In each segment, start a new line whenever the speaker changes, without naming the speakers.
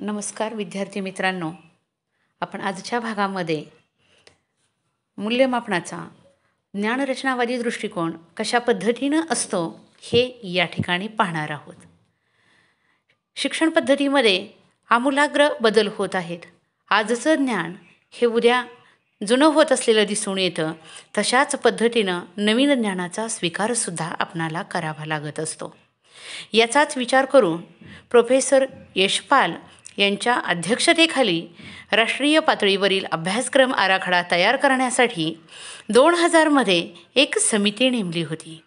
नमस्कार विद्यार्थी मित्रांनो. आपण आजच्या भागामध्ये मूल्यमापनाचा ज्ञानरचनावादी दृष्टिकोन कशा पद्धतीनं असतो हे या ठिकाणी पाहणार आहोत. शिक्षण पद्धतीमध्ये आमूलाग्र बदल होत आहेत. आजचं ज्ञान हे उद्या जुनं होत असलेलं दिसून येतं. तशाच पद्धतीनं नवीन ज्ञानाचा स्वीकारसुद्धा आपणाला करावा लागत असतो. याचाच विचार करून प्रोफेसर यशपाल यांच्या अध्यक्षतेखाली राष्ट्रीय पातळीवरील अभ्यासक्रम आराखडा तयार करण्यासाठी दोन हजारमध्ये एक समिती नेमली होती.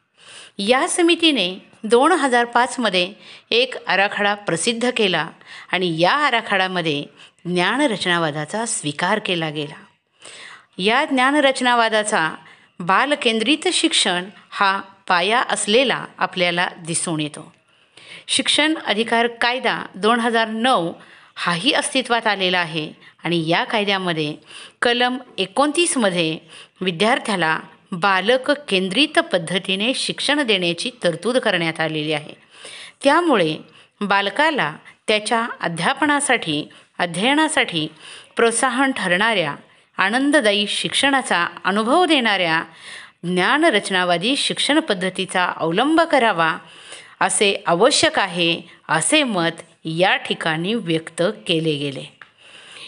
या समितीने दोन हजार पाचमध्ये एक आराखडा प्रसिद्ध केला आणि या आराखड्यामध्ये ज्ञानरचनावादाचा स्वीकार केला गेला. या ज्ञानरचनावादाचा बालकेंद्रित शिक्षण हा पाया असलेला आपल्याला दिसून येतो. शिक्षण अधिकार कायदा दोन हजार नऊ हाही अस्तित्वात आलेला आहे. आणि या कायद्यामध्ये कलम एकोणतीसमध्ये विद्यार्थ्याला बालक केंद्रित पद्धतीने शिक्षण देण्याची तरतूद करण्यात आलेली आहे. त्यामुळे बालकाला त्याच्या अध्यापनासाठी अध्ययनासाठी प्रोत्साहन ठरणाऱ्या आनंददायी शिक्षणाचा अनुभव देणाऱ्या ज्ञानरचनावादी शिक्षण पद्धतीचा अवलंब करावा असे आवश्यक आहे असे मत या ठिकाणी व्यक्त केले गेले.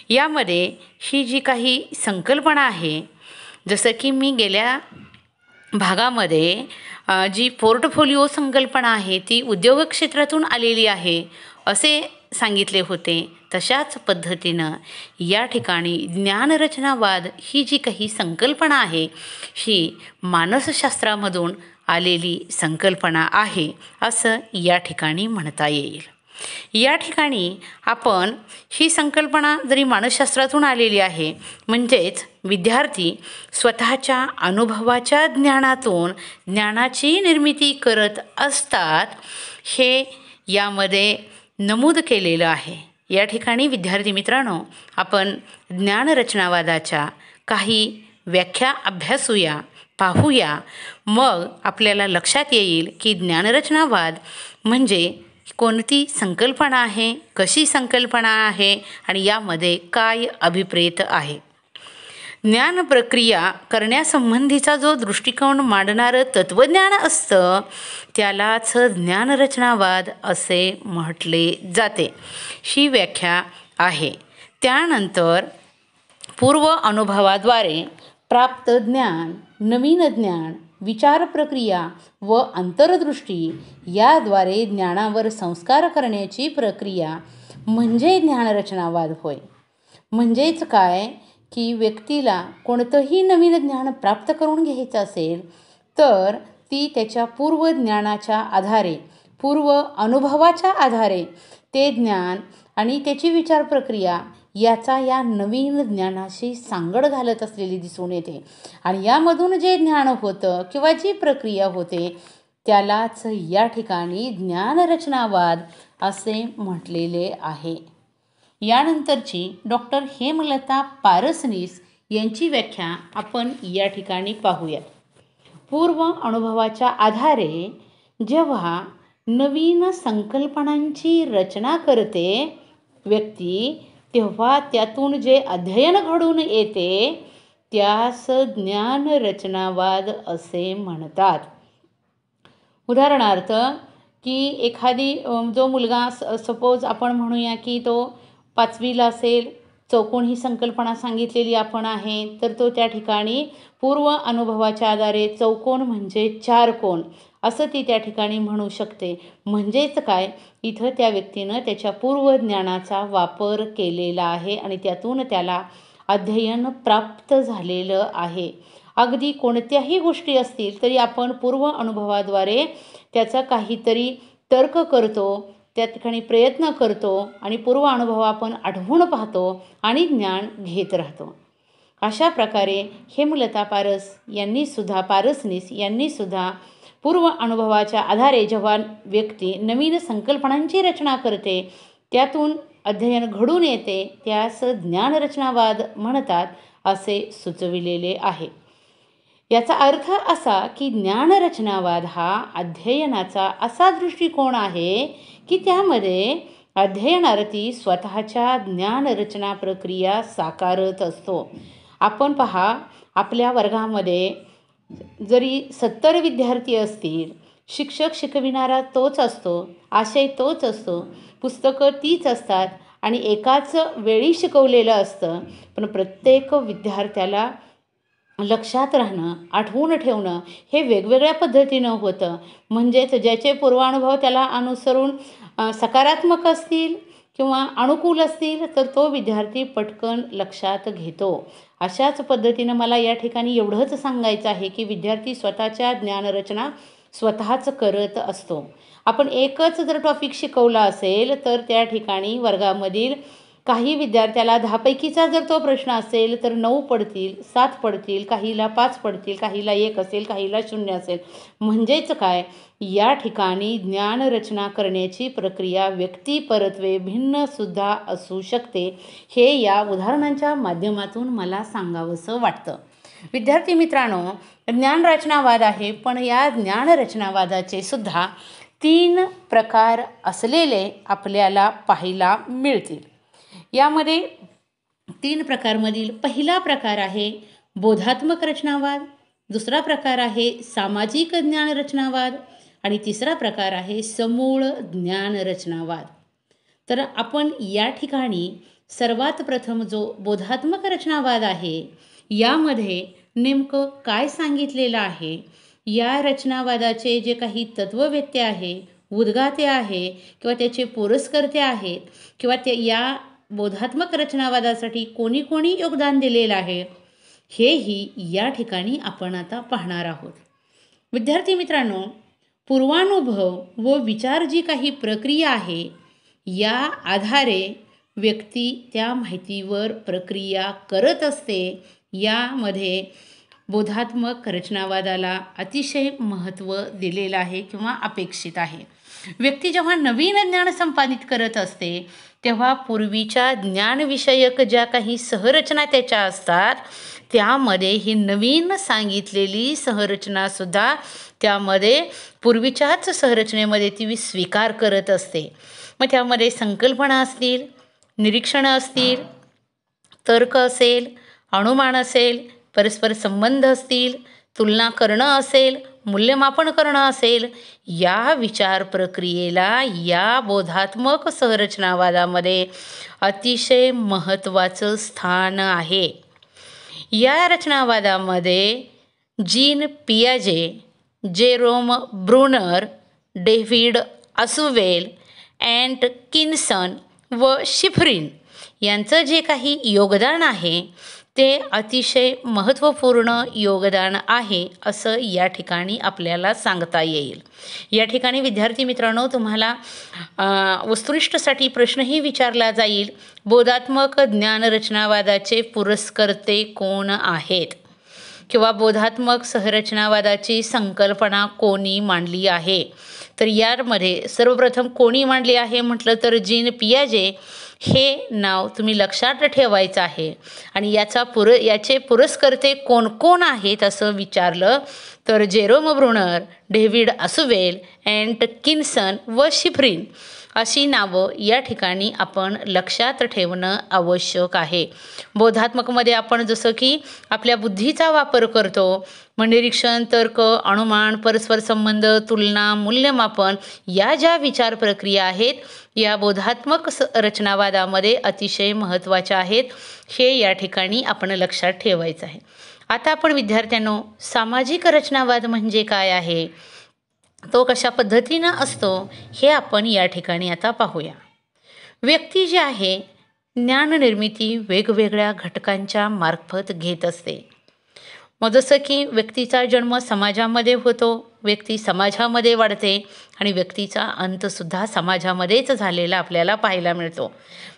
यामध्ये ही जी काही संकल्पना आहे जसं की मी गेल्या भागामध्ये जी पोर्टफोलिओ संकल्पना आहे ती उद्योग क्षेत्रातून आलेली आहे असे सांगितले होते. तशाच पद्धतीनं या ठिकाणी ज्ञानरचनावाद ही जी काही संकल्पना आहे ही मानसशास्त्रामधून आलेली संकल्पना आहे असं या ठिकाणी म्हणता येईल. या ठिकाणी आपण ही संकल्पना जरी मानसशास्त्रातून आलेली आहे म्हणजेच विद्यार्थी स्वतःच्या अनुभवाच्या ज्ञानातून ज्ञानाची निर्मिती करत असतात हे यामध्ये नमूद केलेलं आहे. या ठिकाणी विद्यार्थी मित्रांनो आपण ज्ञानरचनावादाच्या काही व्याख्या अभ्यासूया पाहूया. मग आपल्याला लक्षात येईल की ज्ञानरचनावाद म्हणजे कोणती संकल्पना आहे कशी संकल्पना आहे आणि यामध्ये काय अभिप्रेत आहे? ज्ञान प्रक्रिया करण्यासंबंधीचा जो दृष्टिकोन मांडणारं तत्त्वज्ञान असतं त्यालाच ज्ञानरचनावाद असे म्हटले जाते. ही व्याख्या आहे. त्यानंतर पूर्व अनुभवाद्वारे प्राप्त ज्ञान नवीन ज्ञान विचार प्रक्रिया व अंतरदृष्टी याद्वारे ज्ञानावर संस्कार करण्याची प्रक्रिया म्हणजे ज्ञानरचनावाद होय. म्हणजेच काय? की व्यक्तीला कोणतंही नवीन ज्ञान प्राप्त करून घ्यायचं असेल तर ती त्याच्या पूर्व ज्ञानाच्या आधारे पूर्व अनुभवाच्या आधारे ते ज्ञान आणि त्याची विचार प्रक्रिया याचा या नवीन ज्ञानाशी सांगड घालत असलेली दिसून येते. आणि यामधून जे ज्ञान होतं किंवा जी प्रक्रिया होते त्यालाच या ठिकाणी ज्ञानरचनावाद असे म्हटलेले आहे. यानंतरची डॉक्टर हेमलता पारसनीस यांची व्याख्या आपण या ठिकाणी पाहूयात. पूर्व अनुभवाच्या आधारे जेव्हा नवीन संकल्पनांची रचना करते व्यक्ती तेव्हा त्यातून जे अध्ययन घडून येते त्यास ज्ञानरचनावाद असे म्हणतात. उदाहरणार्थ की एखादी जो मुलगा सपोज आपण म्हणूया की तो पाचवीला असेल चौकोन ही संकल्पना सांगितलेली आपण आहे तर तो त्या ठिकाणी पूर्व अनुभवाच्या आधारे चौकोन म्हणजे चार कोण असं ती त्या ठिकाणी म्हणू शकते. म्हणजेच काय? इथं त्या व्यक्तीनं त्याच्या पूर्व ज्ञानाचा वापर केलेला आहे आणि त्यातून त्याला अध्ययन प्राप्त झालेलं आहे. अगदी कोणत्याही गोष्टी असतील तरी आपण पूर्व अनुभवाद्वारे त्याचा काहीतरी तर्क करतो त्या ठिकाणी प्रयत्न करतो आणि पूर्व अनुभव आपण आढवून पाहतो आणि ज्ञान घेत राहतो. अशा प्रकारे हेमलता पारस यांनीसुद्धा पारसनीस यांनीसुद्धा पूर्व अनुभवाच्या आधारे जेव्हा व्यक्ती नवीन संकल्पनांची रचना करते त्यातून अध्ययन घडून येते त्यास ज्ञानरचनावाद म्हणतात असे सुचविलेले आहे. याचा अर्थ असा की ज्ञानरचनावाद हा अध्ययनाचा असा दृष्टिकोन आहे की त्यामध्ये अध्ययनार्थी स्वतःच्या ज्ञानरचना प्रक्रिया साकारत असतो. आपण पहा आपल्या वर्गामध्ये जरी सत्तर विद्यार्थी असतील शिक्षक शिकविणारा तोच असतो आशय तोच असतो पुस्तकं तीच असतात आणि एकाच वेळी शिकवलेलं असतं पण प्रत्येक विद्यार्थ्याला लक्षात राहणं आठवून ठेवणं हे वेगवेगळ्या पद्धतीनं होतं. म्हणजेच ज्याचे पूर्वानुभव त्याला अनुसरून सकारात्मक असतील किंवा अनुकूल असतील तर तो विद्यार्थी पटकन लक्षात घेतो. अशाच पद्धतीनं मला या ठिकाणी एवढंच सांगायचं आहे की विद्यार्थी स्वतःच्या ज्ञानरचना स्वतःच करत असतो. आपण एकच जर टॉपिक शिकवला असेल तर त्या ठिकाणी वर्गामधील काही विद्यार्थ्याला दहापैकीचा जर तो प्रश्न असेल तर नऊ पडतील सात पडतील काहीला पाच पडतील काहीला एक असेल काहीला शून्य असेल. म्हणजेच काय? या ठिकाणी ज्ञानरचना करण्याची प्रक्रिया व्यक्ती परत्वे भिन्नसुद्धा असू शकते. हे या उदाहरणांच्या माध्यमातून मला सांगावंसं वाटतं. विद्यार्थी मित्रांनो ज्ञानरचनावाद आहे पण या ज्ञानरचनावादाचे सुद्धा तीन प्रकार असलेले आपल्याला पाहायला मिळतील. यामध्ये तीन प्रकारमधील पहिला प्रकार आहे बोधात्मक रचनावाद दुसरा प्रकार आहे सामाजिक ज्ञान रचनावाद आणि तिसरा प्रकार आहे समूळ ज्ञान रचनावाद. तर आपण या ठिकाणी सर्वात प्रथम जो बोधात्मक रचनावाद आहे यामध्ये नेमकं काय सांगितलेलं आहे? या रचनावादाचे जे काही तत्ववेत्ते आहे उद्गाते आहे किंवा त्याचे पुरस्कर्ते आहेत किंवा ते या बोधात्मक रचनावादासाठी कोणी कोणी योगदान दिलेलं आहे हेही या ठिकाणी आपण आता पाहणार आहोत. विद्यार्थी मित्रांनो पूर्वानुभव व विचार जी काही प्रक्रिया आहे या आधारे व्यक्ती त्या माहितीवर प्रक्रिया करत असते. यामध्ये बोधात्मक रचनावादाला अतिशय महत्त्व दिलेलं आहे किंवा अपेक्षित आहे. व्यक्ती जेव्हा नवीन ज्ञान संपादित करत असते तेव्हा पूर्वीच्या ज्ञानविषयक ज्या काही सहरचना त्याच्या असतात त्यामध्ये ही नवीन सांगितलेली संरचनासुद्धा त्यामध्ये पूर्वीच्याच संरचनेमध्ये ती स्वीकार करत असते. मग त्यामध्ये संकल्पना असतील निरीक्षणं असतील तर्क असेल अनुमान असेल परस्पर संबंध असतील तुलना करणं असेल मूल्यमापन करणं असेल या विचार प्रक्रियेला या बोधात्मक संरचनावादामध्ये अतिशय महत्त्वाचं स्थान आहे. या रचनावादामध्ये Jean पियाजे Jerome Bruner David Ausubel Atkinson व शिफरिन यांचं जे काही योगदान आहे ते अतिशय महत्त्वपूर्ण योगदान आहे असं या ठिकाणी आपल्याला सांगता येईल. या ठिकाणी विद्यार्थी मित्रांनो तुम्हाला वस्तुनिष्ठसाठी प्रश्नही विचारला जाईल. बोधात्मक ज्ञानरचनावादाचे पुरस्कर्ते कोण आहेत? किंवा बोधात्मक संरचनावादाची संकल्पना कोणी मांडली आहे? तर यामध्ये सर्वप्रथम कोणी मांडली आहे म्हटलं तर जीन पियाजे. हे नाव तुम्ही लक्षात ठेवायचं आहे. आणि याचा पुर याचे पुरस्कर्ते कोण कोण आहेत असं विचारलं तर Jerome Bruner David Ausubel Atkinson व शिफ्रिन. अशी नावं या ठिकाणी आपण लक्षात ठेवणं आवश्यक आहे. बोधात्मकमध्ये आपण जसं की आपल्या बुद्धीचा वापर करतो मग निरीक्षण तर्क अनुमान परस्पर संबंध तुलना मूल्यमापन या ज्या विचार प्रक्रिया आहेत या बोधात्मक स रचनावादामध्ये अतिशय महत्त्वाच्या आहेत. हे या ठिकाणी आपण लक्षात ठेवायचं आहे. आता आपण विद्यार्थ्यांनो सामाजिक रचनावाद म्हणजे काय आहे? तो कशा पद्धतीनं असतो हे आपण या ठिकाणी आता पाहूया. व्यक्ती जी आहे ज्ञाननिर्मिती वेगवेगळ्या घटकांच्या मार्फत घेत असते. मग जसं की व्यक्तीचा जन्म समाजामध्ये होतो व्यक्ती समाजामध्ये वाढते आणि व्यक्तीचा अंतसुद्धा समाजामध्येच झालेला आपल्याला पाहायला मिळतो.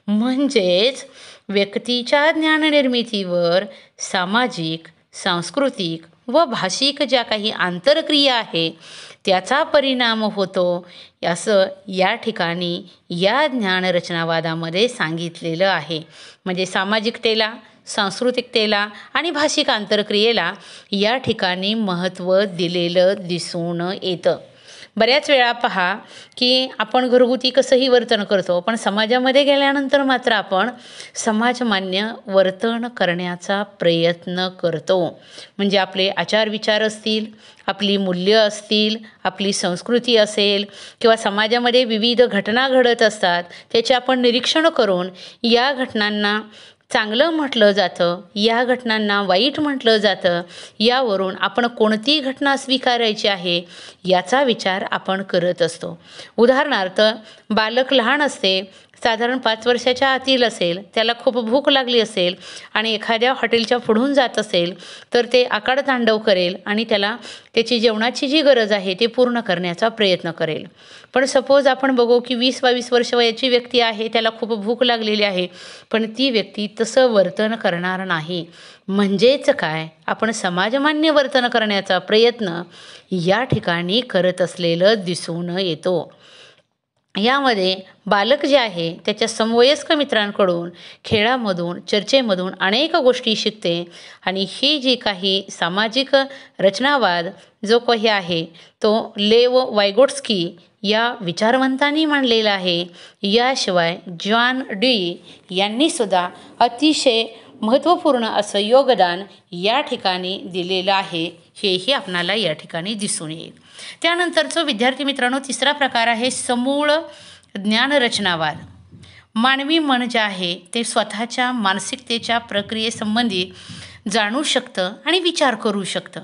म्हणजेच व्यक्तीच्या ज्ञाननिर्मितीवर सामाजिक सांस्कृतिक व भाषिक ज्या काही आंतरक्रिया आहे त्याचा परिणाम होतो. असं या ठिकाणी या ज्ञानरचनावादामध्ये सांगितलेलं आहे. म्हणजे सामाजिकतेला सांस्कृतिकतेला आणि भाषिक आंतरक्रियेला या ठिकाणी महत्त्व दिलेलं दिसून येतं. बऱ्याच वेळा पहा की आपण घरगुती कसंही वर्तन करतो पण समाजामध्ये गेल्यानंतर मात्र आपण समाजमान्य वर्तन करण्याचा प्रयत्न करतो. म्हणजे आपले आचार विचार असतील आपली मूल्य असतील आपली संस्कृती असेल किंवा समाजामध्ये विविध घटना घडत असतात त्याचे आपण निरीक्षण करून या घटनांना चांगलं म्हटलं जातं या घटनांना वाईट म्हटलं जातं यावरून आपण कोणती घटना स्वीकारायची आहे याचा विचार आपण करत असतो. उदाहरणार्थ बालक लहान असते साधारण पाच वर्षाच्या आतील असेल त्याला खूप भूक लागली असेल आणि एखाद्या हॉटेलच्या पुढून जात असेल तर ते आकाड तांडव करेल आणि त्याला त्याची जेवणाची जी गरज आहे ती पूर्ण करण्याचा प्रयत्न करेल. पण सपोज आपण बघू की वीस बावीस वर्ष वयाची व्यक्ती आहे त्याला खूप भूक लागलेली आहे पण ती व्यक्ती तसं वर्तन करणार नाही. म्हणजेच काय? आपण समाजमान्य वर्तन करण्याचा प्रयत्न या ठिकाणी करत असलेलं दिसून येतो. यामध्ये बालक जे आहे त्याच्या समवयस्क मित्रांकडून खेळामधून चर्चेमधून अनेक गोष्टी शिकते. आणि ही जी काही सामाजिक रचनावाद जो काही आहे तो लेव वायगोट्स्की या विचारवंतांनी मांडलेला आहे. याशिवाय जॉन डी यांनीसुद्धा अतिशय महत्त्वपूर्ण असं योगदान या ठिकाणी दिलेलं आहे. हेही आपणाला या ठिकाणी दिसून येईल. त्यानंतरचं विद्यार्थी मित्रांनो तिसरा प्रकार आहे समूळ ज्ञानरचनावाद मानवी मन जे आहे ते स्वतःच्या मानसिकतेच्या प्रक्रियेसंबंधी जाणू शकतं आणि विचार करू शकतं.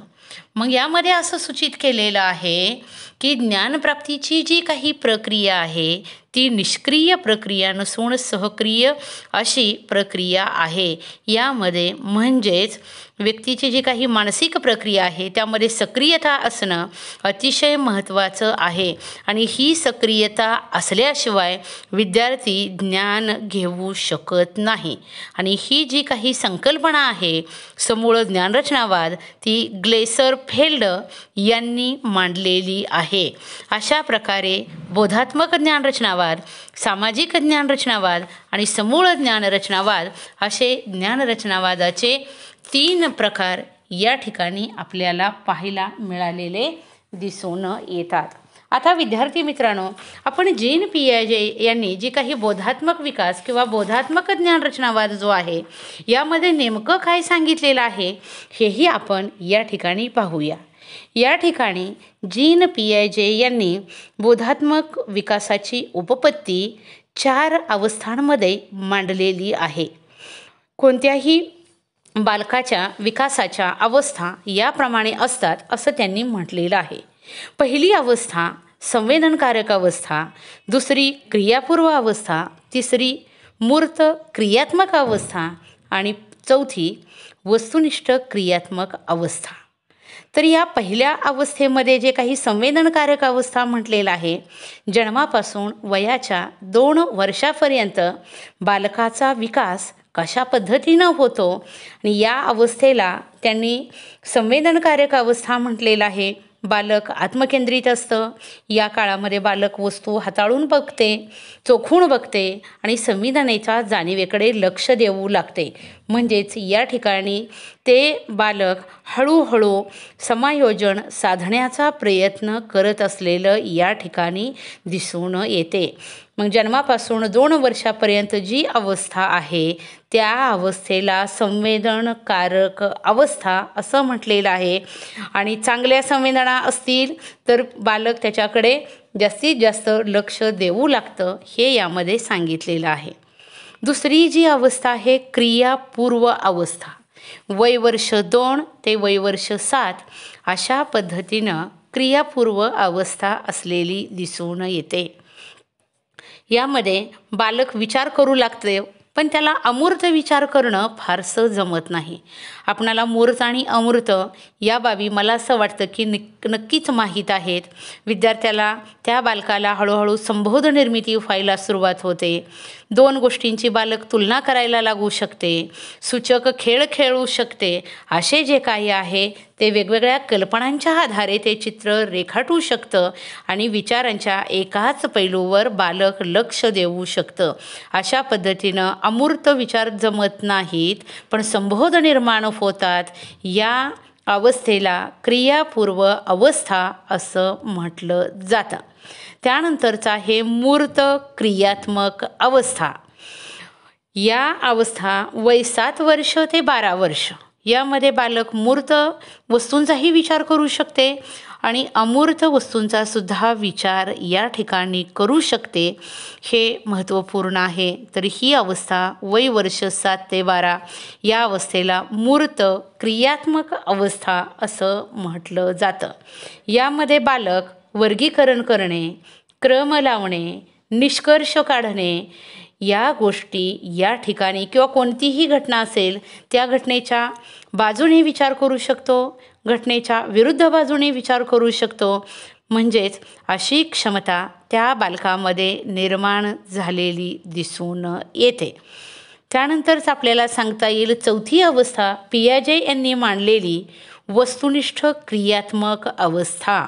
मग यामध्ये असं सूचित केलेलं आहे की ज्ञानप्राप्तीची जी काही प्रक्रिया आहे ती निष्क्रिय प्रक्रिया नसून सहक्रिय अशी प्रक्रिया आहे. यामध्ये म्हणजेच व्यक्तीची जी काही मानसिक प्रक्रिया आहे त्यामध्ये सक्रियता असणं अतिशय महत्त्वाचं आहे. आणि ही सक्रियता असल्याशिवाय विद्यार्थी ज्ञान घेऊ शकत नाही. आणि ही जी काही संकल्पना आहे समूळ ज्ञानरचनावाद ती ग्लेस फेल्ड यांनी मांडलेली आहे. अशा प्रकारे बोधात्मक ज्ञानरचनावाद सामाजिक ज्ञानरचनावाद आणि समूळ ज्ञानरचनावाद असे ज्ञानरचनावादाचे तीन प्रकार या ठिकाणी आपल्याला पाहायला मिळालेले दिसून येतात. आता विद्यार्थी मित्रांनो आपण जीन पियाजे यांनी जी काही बोधात्मक विकास किंवा बोधात्मक ज्ञान रचनावाद जो आहे यामध्ये नेमकं काय सांगितलेलं आहे हेही आपण या ठिकाणी पाहूया. या ठिकाणी जीन पियाजे यांनी बोधात्मक विकासाची उपपत्ती चार अवस्थांमध्ये मांडलेली आहे. कोणत्याही बालकाच्या विकासाच्या अवस्था याप्रमाणे असतात असं त्यांनी म्हटलेलं आहे. पहिली अवस्था संवेदनकारक अवस्था दुसरी क्रियापूर्व अवस्था तिसरी मूर्त क्रियात्मक अवस्था आणि चौथी वस्तुनिष्ठ क्रियात्मक अवस्था. तर या पहिल्या अवस्थेमध्ये जे काही संवेदनकारक अवस्था म्हटलेलं आहे जन्मापासून वयाच्या दोन वर्षापर्यंत बालकाचा विकास कशा पद्धतीनं होतो आणि या अवस्थेला त्यांनी संवेदनकारक अवस्था म्हटलेलं आहे बालक आत्मकेंद्रित असतं. या काळामध्ये बालक वस्तू हाताळून बघते चोखून बघते आणि संविधानाच्या जाणीवेकडे लक्ष देऊ लागते. म्हणजेच या ठिकाणी ते बालक हळूहळू समायोजन साधण्याचा प्रयत्न करत असलेलं या ठिकाणी दिसून येते. मग जन्मापासून दोन वर्षापर्यंत जी अवस्था आहे त्या अवस्थेला संवेदनकारक अवस्था असं म्हटलेलं आहे. आणि चांगल्या संवेदना असतील तर बालक त्याच्याकडे जास्तीत जास्त लक्ष देऊ लागतं हे यामध्ये सांगितलेलं आहे. दुसरी जी अवस्था आहे क्रियापूर्व अवस्था. वयवर्ष दोन ते वयवर्ष सात अशा पद्धतीनं क्रियापूर्व अवस्था असलेली दिसून येते. यामध्ये बालक विचार करू लागते पण त्याला अमूर्त विचार करणं फारसं जमत नाही. आपणाला मूर्त आणि अमूर्त या बाबी मला असं वाटतं की निक नक्कीच माहीत आहेत. विद्यार्थ्याला त्या बालकाला हळूहळू संबोध निर्मिती व्हायला सुरुवात होते. दोन गोष्टींची बालक तुलना करायला लागू शकते. सूचक खेळ खेळू शकते. असे जे काही आहे ते वेगवेगळ्या कल्पनांच्या आधारे ते चित्र रेखाटू शकतं आणि विचारांच्या एकाच पैलूवर बालक लक्ष देऊ शकतं. अशा पद्धतीनं अमूर्त विचार जमत नाहीत पण संबोध निर्माण होतात. या अवस्थेला क्रियापूर्व अवस्था असं म्हटलं जातं. त्यानंतरचा हे मूर्त क्रियात्मक अवस्था. या अवस्था वय सात वर्ष ते बारा वर्ष. यामध्ये बालक मूर्त वस्तूंचाही विचार करू शकते आणि अमूर्त वस्तूंचा सुद्धा विचार या ठिकाणी करू शकते. हे महत्त्वपूर्ण आहे. तर ही अवस्था वय वर्ष सात ते बारा या अवस्थेला मूर्त क्रियात्मक अवस्था असं म्हटलं जातं. यामध्ये बालक वर्गीकरण करणे क्रम लावणे निष्कर्ष काढणे या गोष्टी या ठिकाणी किंवा कोणतीही घटना असेल त्या घटनेच्या बाजूने विचार करू शकतो घटनेच्या विरुद्ध बाजूने विचार करू शकतो. म्हणजेच अशी क्षमता त्या बालकामध्ये निर्माण झालेली दिसून येते. त्यानंतरच आपल्याला सांगता येईल चौथी अवस्था पियाजे यांनी मांडलेली वस्तुनिष्ठ क्रियात्मक अवस्था.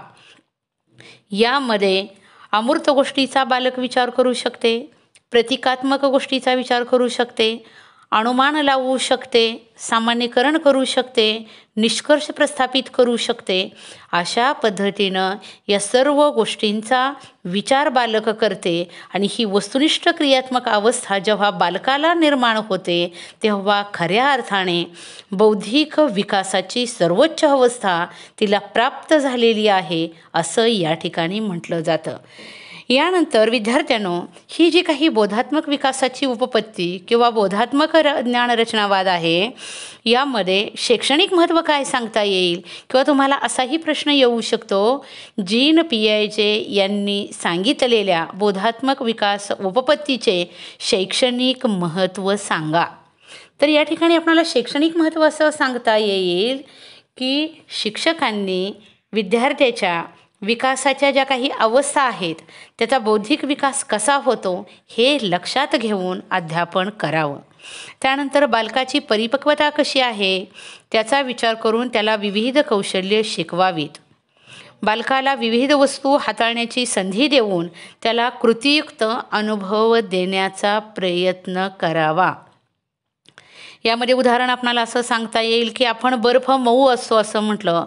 यामध्ये अमूर्त गोष्टीचा बालक विचार करू शकते प्रतिकात्मक गोष्टीचा विचार करू शकते अनुमान लावू शकते सामान्यीकरण करू शकते निष्कर्ष प्रस्थापित करू शकते. अशा पद्धतीनं या सर्व गोष्टींचा विचार बालक करते आणि ही वस्तुनिष्ठ क्रियात्मक अवस्था जेव्हा बालकाला निर्माण होते तेव्हा खऱ्या अर्थाने बौद्धिक विकासाची सर्वोच्च अवस्था तिला प्राप्त झालेली आहे असं या ठिकाणी म्हटलं जातं. यानंतर विद्यार्थ्यांनो ही जी काही बोधात्मक विकासाची उपपत्ती किंवा बोधात्मक र ज्ञानरचनावाद आहे यामध्ये शैक्षणिक महत्त्व काय सांगता येईल? किंवा तुम्हाला असाही प्रश्न येऊ शकतो? जीन पियायचे यांनी सांगितलेल्या बोधात्मक विकास उपपत्तीचे शैक्षणिक महत्त्व सांगा. तर या ठिकाणी आपणाला शैक्षणिक महत्त्व असं सांगता येईल की शिक्षकांनी विद्यार्थ्याच्या विकासाच्या ज्या काही अवस्था आहेत त्याचा बौद्धिक विकास कसा होतो हे लक्षात घेऊन अध्यापन करावं. त्यानंतर बालकाची परिपक्वता कशी आहे त्याचा विचार करून त्याला विविध कौशल्य शिकवावीत. बालकाला विविध वस्तू हाताळण्याची संधी देऊन त्याला कृतीयुक्त अनुभव देण्याचा प्रयत्न करावा. यामध्ये उदाहरण आपणाला असं सांगता येईल की आपण बर्फ मऊ असतो असं म्हटलं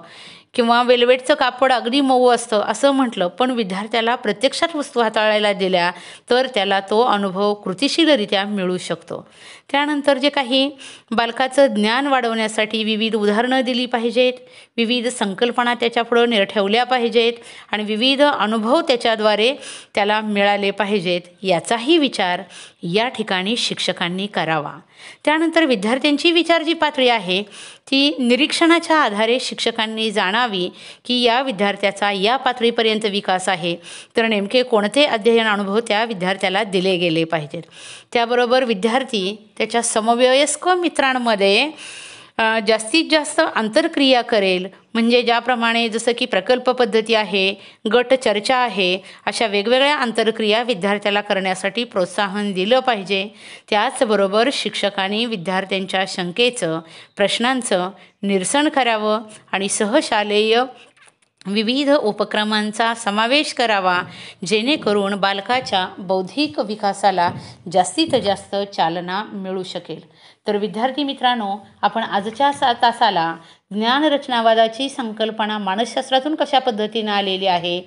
किंवा वेल्वेटचं कापड अगदी मऊ असतं असं म्हटलं पण विद्यार्थ्याला प्रत्यक्षात वस्तू हाताळायला दिल्या तर त्याला तो अनुभव कृतिशीलरित्या मिळू शकतो. त्यानंतर जे काही बालकाचं ज्ञान वाढवण्यासाठी विविध उदाहरणं दिली पाहिजेत विविध संकल्पना त्याच्यापुढं निर ठेवल्या पाहिजेत आणि विविध अनुभव त्याच्याद्वारे त्याला मिळाले पाहिजेत. याचाही विचार या ठिकाणी शिक्षकांनी करावा. त्यानंतर विद्यार्थ्यांची विचार जी पातळी आहे ती निरीक्षणाच्या आधारे शिक्षकांनी जाणावी की या विद्यार्थ्याचा या पातळीपर्यंत विकास आहे तर नेमके कोणते अध्ययन अनुभव त्या विद्यार्थ्याला दिले गेले पाहिजेत. त्याबरोबर विद्यार्थी त्याच्या समवयस्क मित्रांमध्ये जास्तीत जास्त आंतरक्रिया करेल. म्हणजे ज्याप्रमाणे जसं की प्रकल्प पद्धती आहे गट चर्चा आहे अशा वेगवेगळ्या आंतरक्रिया विद्यार्थ्याला करण्यासाठी प्रोत्साहन दिलं पाहिजे. त्याचबरोबर शिक्षकांनी विद्यार्थ्यांच्या शंकेचं प्रश्नांचं निरसन करावं आणि सहशालेय विविध उपक्रमांचा समावेश करावा जेणेकरून बालकाच्या बौद्धिक विकासाला जास्तीत जास्त चालना मिळू शकेल. तर विद्यार्थी मित्रांनो आपण आजच्या सा तासाला ज्ञानरचनावादाची संकल्पना मानसशास्त्रातून कशा पद्धतीनं आलेली आहे?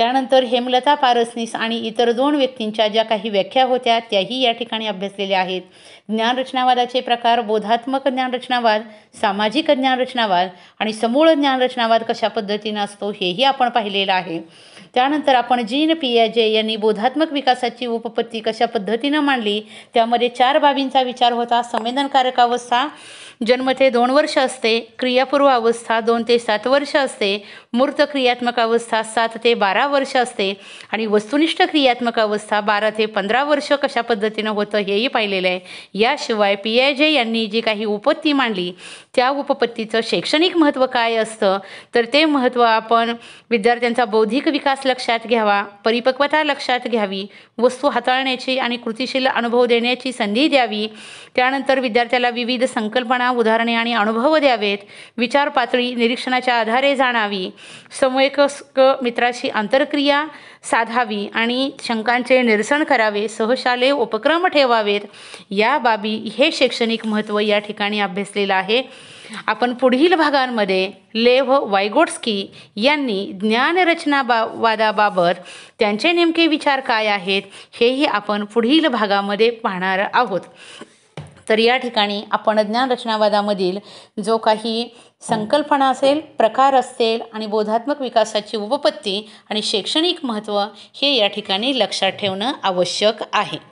त्यानंतर हेमलता पारसनीस आणि इतर दोन व्यक्तींच्या ज्या काही व्याख्या होत्या त्याही या ठिकाणी अभ्यासलेल्या आहेत. ज्ञानरचनावादाचे प्रकार बोधात्मक ज्ञानरचनावाद सामाजिक ज्ञानरचनावाद आणि समूळ ज्ञानरचनावाद कशा पद्धतीनं असतो हेही आपण पाहिलेलं आहे. त्यानंतर आपण जीन पियाजे यांनी बोधात्मक विकासाची उपपत्ती कशा पद्धतीनं मांडली त्यामध्ये चार बाबींचा विचार होता. संवेदनकारक अवस्था जन्म ते दोन वर्ष असते क्रियापूर्व अवस्था दोन ते सात वर्ष असते मूर्त क्रियात्मक अवस्था सात ते बारा वर्ष असते आणि वस्तुनिष्ठ क्रियात्मक अवस्था बारा ते पंधरा वर्ष कशा पद्धतीनं होतं हेही पाहिलेलं आहे. याशिवाय पी आय जे यांनी जी काही उपपत्ती मांडली त्या उपपत्तीचं शैक्षणिक महत्त्व काय असतं? तर ते महत्त्व आपण विद्यार्थ्यांचा बौद्धिक विकास लक्षात घ्यावा परिपक्वता लक्षात घ्यावी वस्तू हाताळण्याची आणि कृतिशील अनुभव देण्याची संधी द्यावी त्यानंतर विद्यार्थ्याला विविध संकल्पना उदाहरणे आणि अनुभव द्यावेत विचार पातळी निरीक्षणाच्या आधारे जाणावी समयकस्क मित्राशी आंतरक्रिया साधावी आणि शंकांचे निरसन करावे सहशालेय उपक्रम ठेवावेत या बाबी हे शैक्षणिक महत्त्व या ठिकाणी अभ्यासलेलं आहे. आपण पुढील भागांमध्ये लेव्ह वायगोट्स्की यांनी ज्ञानरचना बा वादाबाबत त्यांचे नेमके विचार काय आहेत हेही आपण पुढील भागामध्ये पाहणार आहोत. तर या ठिकाणी आपण ज्ञानरचनावादामधील जो काही संकल्पना असेल प्रकार असतील आणि बोधात्मक विकासाची उपपत्ती आणि शैक्षणिक महत्त्व हे या ठिकाणी लक्षात ठेवणं आवश्यक आहे.